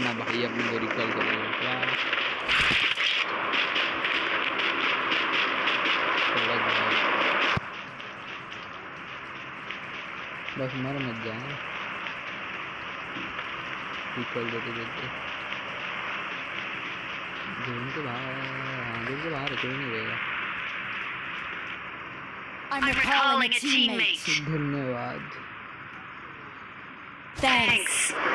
अपना भाई अपने को रिकॉल चलो बस मर मत जाए। रिकॉल देते देते। गेम के बाहर हाँ। के बाहर कोई नहीं रहेगा। I'm recalling a teammate. धन्यवाद। Thanks.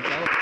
भाई क्या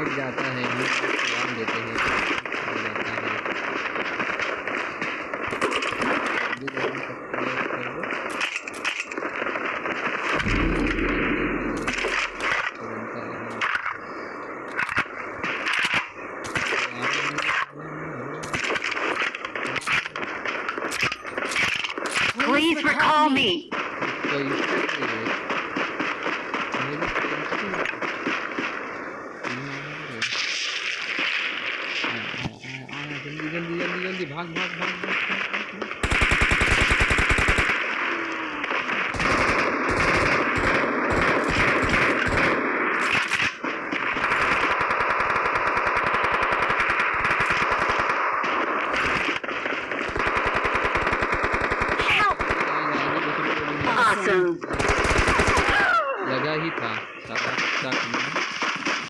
इनका नेट जाता है हम ध्यान देते हैं हो जाता है जल्दी जल्दी सब्सक्राइब कर दो तुरंत आएगा। Please recall me. जल्दी जल्दी जल्दी जल्दी भाग भाग भाग. लगा ही था सारा